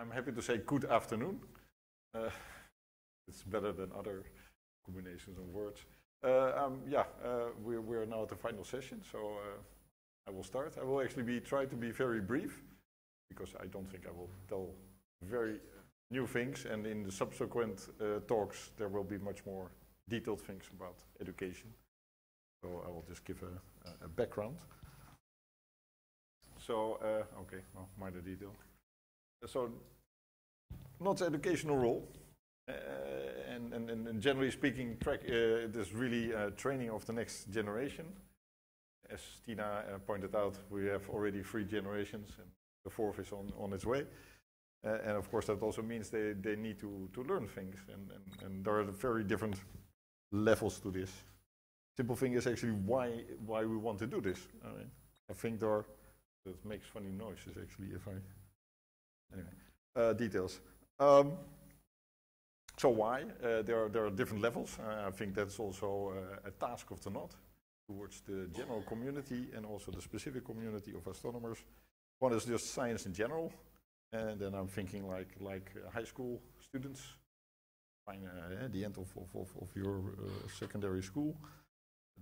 I'm happy to say good afternoon. Uh, it's better than other combinations of words. Uh, um, yeah, uh, we're, we're now at the final session, so uh, I will start. I will actually be try to be very brief because I don't think I will tell very new things, and in the subsequent uh, talks there will be much more detailed things about education. So I will just give a, a background. So, uh, okay, well, minor detail. So, NOT educational role, uh, and, and, and, generally speaking, track, uh, it is really uh, training of the next generation. As Tina uh, pointed out, we have already three generations, and the fourth is on, on its way. Uh, and of course, that also means they, they need to, to learn things, and, and, and there are very different levels to this. Simple thing is actually why why we want to do this. I mean, I think there are, it makes funny noises actually if I anyway uh, details. Um, so why? Uh, there, are, there are different levels. Uh, I think that's also uh, a task of the NOT towards the general community and also the specific community of astronomers. One is just science in general, and then I'm thinking like like uh, high school students, uh, the end of, of, of your secondary school.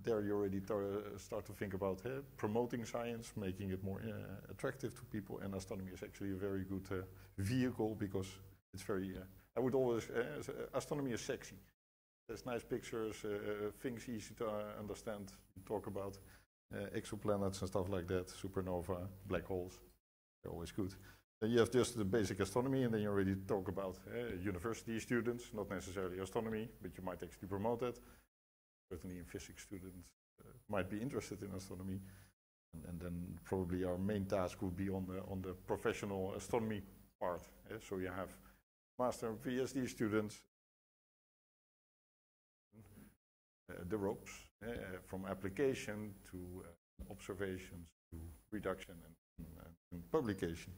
There you already uh, start to think about eh, promoting science, making it more uh, attractive to people, and astronomy is actually a very good uh, vehicle because it's very I would always, uh, astronomy is sexy. There's nice pictures, uh, things easy to understand, talk about exoplanets and stuff like that, supernova, black holes, they're always good. Then you have just the basic astronomy, and then you already talk about uh, university students, not necessarily astronomy, but you might actually promote it. Certainly, in physics students uh, might be interested in astronomy, and, and, then probably our main task would be on the on the professional astronomy part. So you have master and PhD students uh, the ropes uh, from application to uh, observations to reduction and, and publication.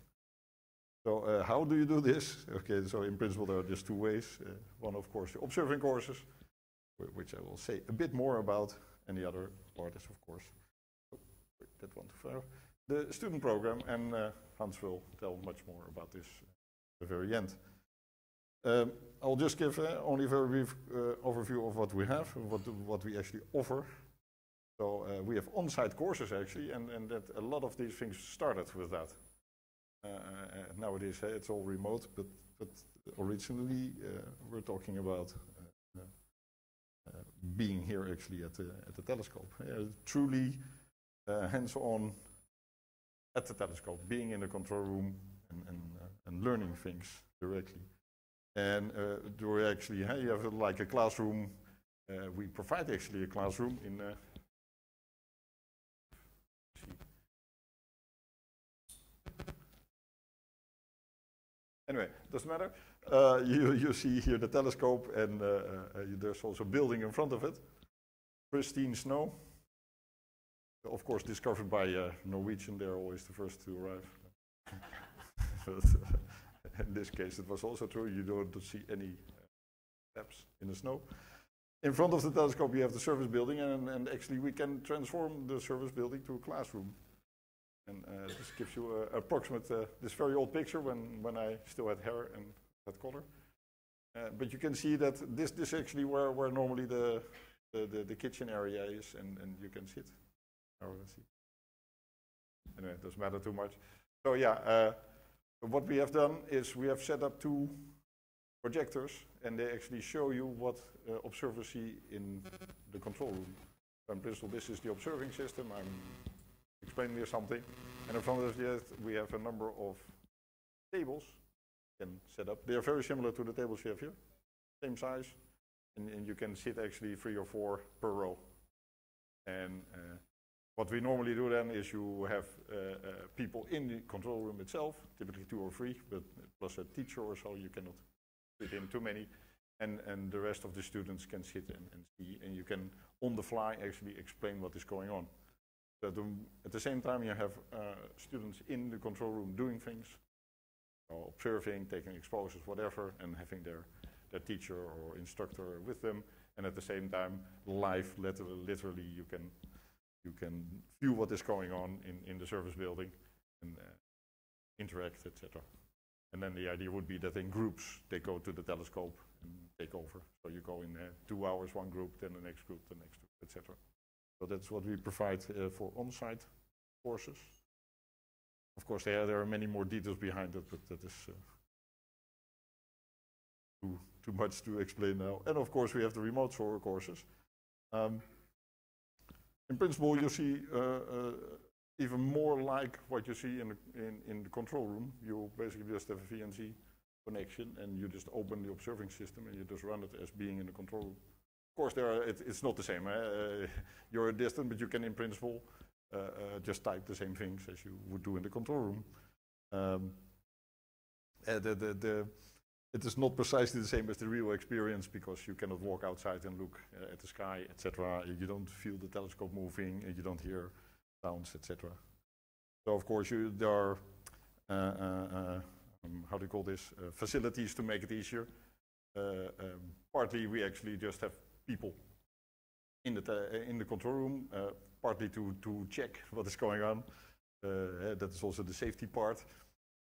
So uh, how do you do this? Okay, so in principle there are just two ways. Uh, one, of course, the observing courses, which I will say a bit more about, and the other part is, of course, oh, that one. The student program, and uh, Hans will tell much more about this at the very end. Um, I'll just give uh, only a very brief uh, overview of what we have, what, what we actually offer. So uh, we have on-site courses actually, and, and that a lot of these things started with that. Uh, uh, nowadays it's all remote, but, but originally we're talking about being here actually at the, at the telescope. truly hands-on at the telescope, being in the control room and, and, and learning things directly. And uh, do we actually, you have like a classroom, uh, we provide actually a classroom in uh, Anyway, doesn't matter. Uh, you, you see here the telescope, and uh, uh, there's also a building in front of it. Pristine snow. Of course, discovered by Norwegian, they're always the first to arrive. but, in this case, it was also true. You don't see any steps in the snow. In front of the telescope, you have the service building, and, and actually we can transform the service building to a classroom. And uh, this gives you an approximate, uh, this very old picture when, when I still had hair and that color. Uh, but you can see that this, this actually where, where normally the, the, the, the kitchen area is, and, and you can sit. Oh, let's see. Anyway, it doesn't matter too much. So yeah, uh, what we have done is we have set up two projectors and they actually show you what uh, observers see in the control room. in principle, this is the observing system. I'm explaining you something. And in front of us, we have a number of tables can set up. They are very similar to the tables you have here, same size. And, and you can sit actually three or four per row. And uh, what we normally do then is you have uh, uh, people in the control room itself, typically two or three, but plus a teacher or so, you cannot fit in too many. And, and the rest of the students can sit and, and see, and you can on the fly actually explain what is going on. The, at the same time, you have uh, students in the control room doing things, observing, taking exposures, whatever, and having their, their teacher or instructor with them. And at the same time, live, literally, literally you can you can view what is going on in, in the service building and uh, interact, etc. And then the idea would be that in groups, they go to the telescope and take over. So you go in uh, two hours, one group, then the next group, the next group, etc. So that's what we provide uh, for on-site courses. Of course, there, there are many more details behind it, but that is uh, too, too much to explain now. And of course, we have the remote solar courses. Um, in principle, you see uh, uh, even more like what you see in the, in, in the control room. You basically just have a VNC connection and you just open the observing system and you just run it as being in the control room. Of course, there are, it, it's not the same. Eh? you're a distant, but you can, in principle, uh, uh, just type the same things as you would do in the control room. Um, the, the, the, it is not precisely the same as the real experience because you cannot walk outside and look uh, at the sky, etc. You don't feel the telescope moving, and you don't hear sounds, etc. So of course you, there are uh, uh, um, how do you call this uh, facilities to make it easier. Um, partly we actually just have people in the in the control room, partly to to check what is going on. Uh, eh, that is also the safety part.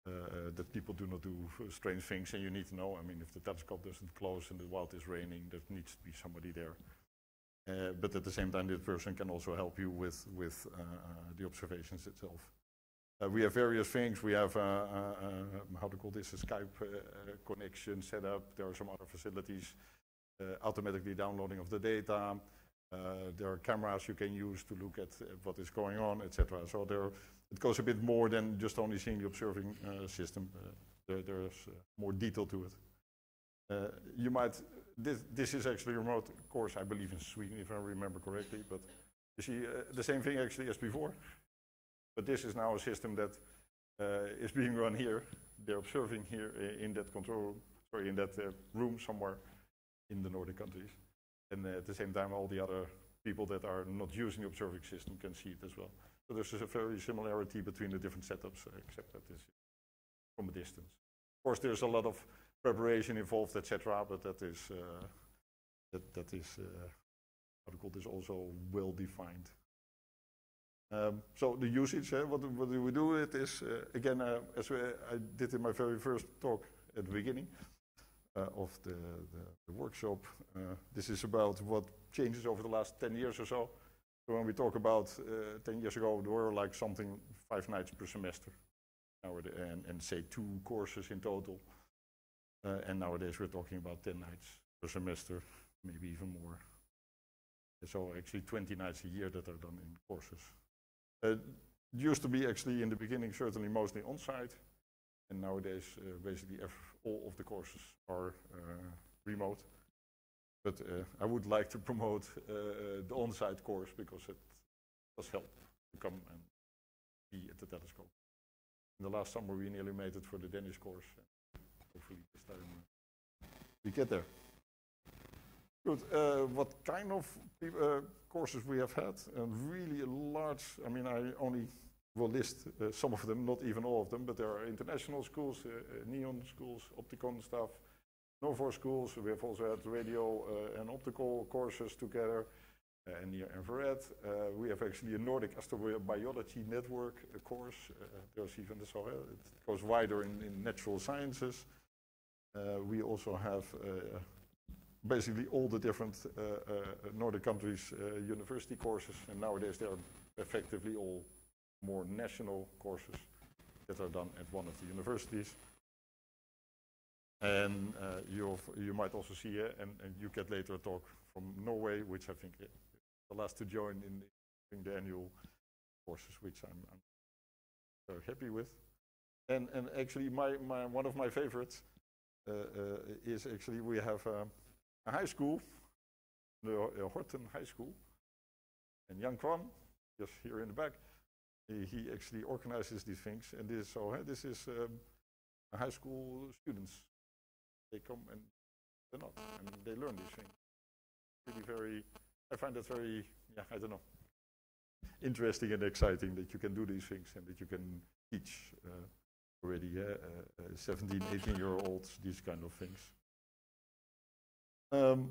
Uh, eh, that people do not do strange things and you need to know. I mean, if the telescope doesn't close and the wild is raining, there needs to be somebody there. Uh, but at the same time, this person can also help you with, with uh, uh the observations itself. Uh, we have various things. We have, um, how to call this, a Skype connection set up. There are some other facilities, automatically downloading of the data. Uh, there are cameras you can use to look at uh, what is going on, etc. So there, it goes a bit more than just only seeing the observing uh, system. There, there's more detail to it. you might, this, this is actually a remote course, I believe in Sweden, if I remember correctly, but you see the same thing actually as before. But this is now a system that uh, is being run here. They're observing here in that control room, sorry, in that uh, room somewhere in the Nordic countries. And uh, at the same time, all the other people that are not using the observing system can see it as well. So there's a very similarity between the different setups, uh, except that it's from a distance. Of course, there's a lot of preparation involved, etc. But that is uh, that that is uh, how to call this also well defined. Um, so the usage, uh, what, what do we do? It is uh, again uh, as we, I did in my very first talk at the beginning. Uh, of the, the, the workshop. Uh, this is about what changes over the last 10 years or so. So when we talk about uh, 10 years ago, there were like something five nights per semester, and, and say two courses in total. and nowadays we're talking about 10 nights per semester, maybe even more. So actually 20 nights a year that are done in courses. Uh, it used to be actually in the beginning certainly mostly on-site, and nowadays uh, basically all of the courses are uh, remote. But uh, I would like to promote the on-site course because it does help to come and be at the telescope. In the last summer we nearly made it for the Danish course. Hopefully this time we get there. Good. Uh, what kind of uh, courses we have had? And really a large, I mean, I only will list uh, some of them, not even all of them, but there are international schools, uh, uh NEON schools, Opticon stuff, Nofor schools. We have also had radio uh, and optical courses together, and near infrared. we have actually a Nordic astrobiology network course. there's even this, so it goes wider in, in natural sciences. we also have basically all the different uh, uh, Nordic countries' uh, university courses, and nowadays they are effectively all more national courses that are done at one of the universities. And uh, you you might also see, uh, and, and, you get later a talk from Norway, which I think is the last to join in, in the annual courses, which I'm, I'm, very happy with. And, and actually, my, my, one of my favorites uh, uh is actually we have a high school, the Horten High School, and Jan Kwan, just here in the back, he actually organizes these things. And this, so uh, this is um, high school students. They come and they're not, and they learn these things. Really very, I find that very, yeah, I don't know, interesting and exciting that you can do these things and that you can teach uh, already uh, uh 17, 18 year olds these kind of things. Um,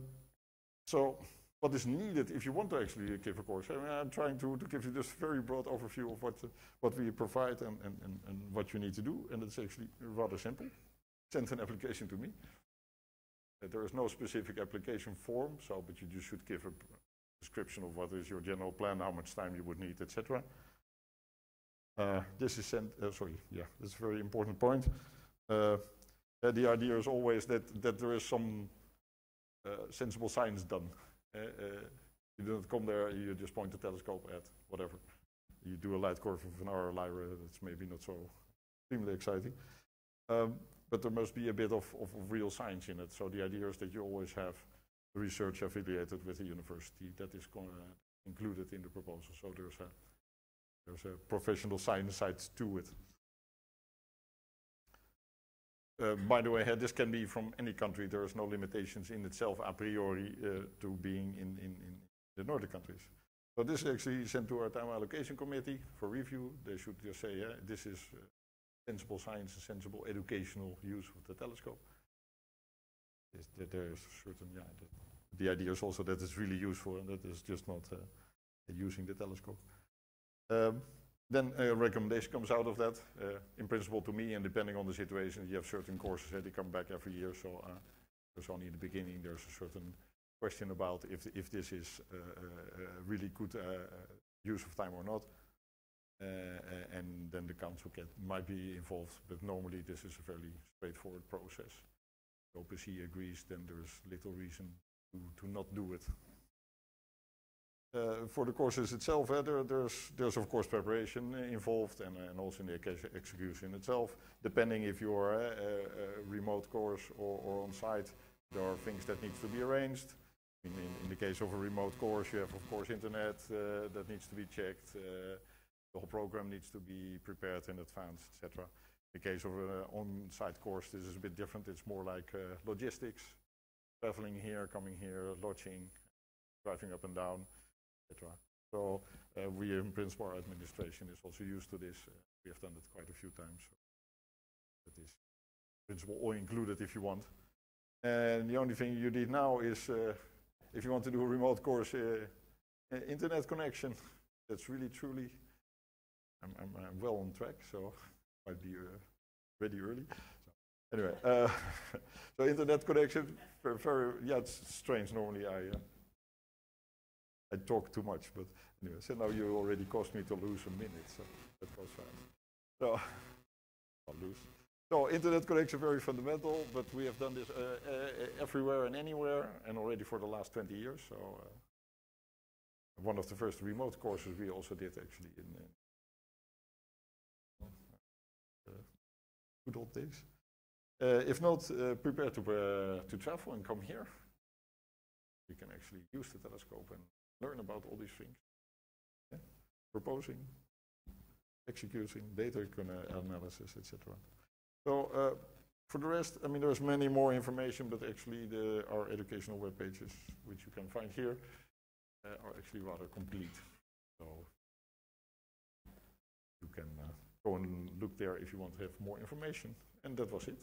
so what is needed if you want to actually give a course. I mean, I'm trying to, to give you this very broad overview of what, uh, what we provide and, and, and, and what you need to do, and it's actually rather simple. Send an application to me. Uh, there is no specific application form, so but you just should give a description of what is your general plan, how much time you would need, etc. Uh, this is sent. Uh, sorry, yeah, that's a very important point. Uh, the idea is always that that there is some uh, sensible science done. You don't come there, you just point the telescope at whatever. You do a light curve of an RR Lyrae, that's maybe not so extremely exciting. Um, but there must be a bit of, of, of, real science in it. So the idea is that you always have research affiliated with the university that is included in the proposal. So there's a, there's a professional science side to it. Uh, by the way, this can be from any country. There is no limitations in itself a priori uh, to being in, in, in, the Nordic countries. So this is actually sent to our time allocation committee for review. They should just say, yeah, this is uh, sensible science sensible educational use of the telescope. That there is certain, yeah, the, the, idea is also that it's really useful and that it's just not uh, using the telescope. Um, then a recommendation comes out of that. Uh, in principle, to me, and depending on the situation, you have certain courses that they come back every year. So uh, there's only in the beginning there's a certain question about if if this is uh, uh really good uh, uh, use of time or not. and then the council get, might be involved, but normally this is a fairly straightforward process. If OPC agrees, then there's little reason to, to not do it. Eh, For the courses itself, uh, there, there's, there's of course preparation involved and, and also in the execution itself. Depending if you're a, eh, a eh, remote course or, or on site, there are things that needs to be arranged. In, in, in, the case of a remote course, you have of course internet uh, that needs to be checked. The whole program needs to be prepared in advance, etc. In the case of an on-site course, this is a bit different. It's more like logistics, traveling here, coming here, lodging, driving up and down So uh, we in Prince our administration is also used to this. Uh, we have done it quite a few times. So that is principle all included if you want. And the only thing you need now is uh, if you want to do a remote course, uh, internet connection. That's really truly, I'm, I'm, I'm, well on track, so might be uh, ready early. So anyway, uh, so internet connection, very, very, yeah, it's strange. Normally I I talk too much, but anyway, so now you already caused me to lose a minute, so that goes fast. So, I'll lose. So internet connection very fundamental, but we have done this uh, uh, everywhere and anywhere, and already for the last 20 years. So uh, one of the first remote courses we also did actually in, in uh, good old days. Uh, if not, uh, prepare to to travel and come here. You can actually use the telescope and learn about all these things. Yeah? Proposing, executing, data analysis, etc. So uh, for the rest, I mean, there's many more information, but actually the, our educational web pages, which you can find here, uh, are actually rather complete. So you can uh, go and look there if you want to have more information. And that was it.